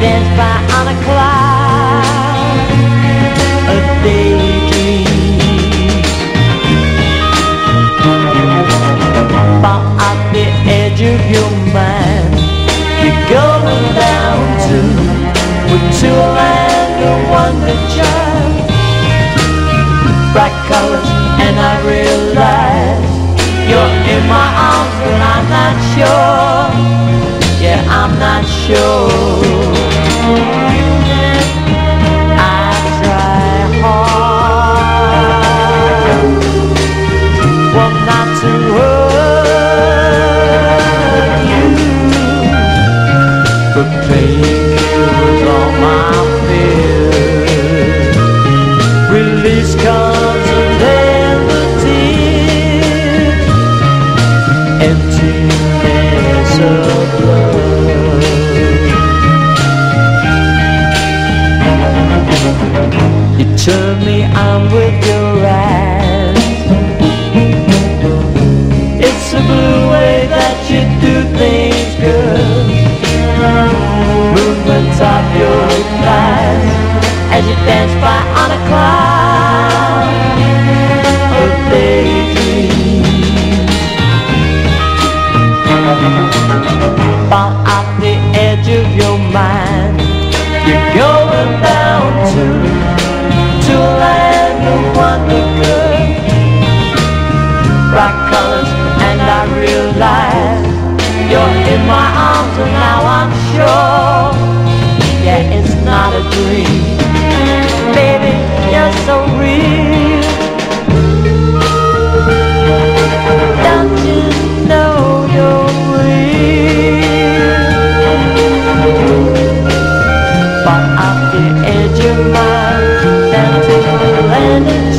dance by on a cloud, a daydream. Far off the edge of your mind, you're going down to with two and a wonder child. Bright colors, and I realize you're in my arms, but I'm not sure. Turn me on with your as you dance by on a cloud of daydreams. Fall off the edge of your mind. You're going down to to a land of wonder good. Bright colors, and I realize you're in my arms, and now My down to the.